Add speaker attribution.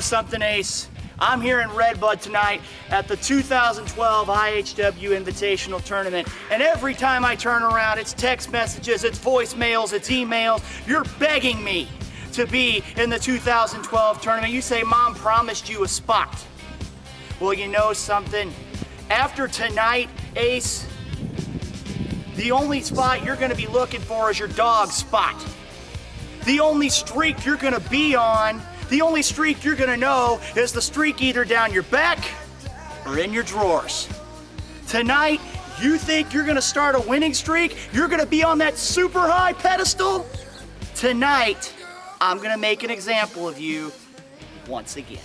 Speaker 1: something, Ace? I'm here in Red Bud tonight at the 2012 IHW Invitational Tournament, and every time I turn around, it's text messages, it's voicemails, it's emails. You're begging me to be in the 2012 tournament. You say, Mom promised you a spot. Well, you know something? After tonight, Ace, the only spot you're gonna be looking for is your dog spot. The only streak you're gonna be on the only streak you're gonna know is the streak either down your back or in your drawers. Tonight, you think you're gonna start a winning streak? You're gonna be on that super high pedestal? Tonight, I'm gonna make an example of you once again.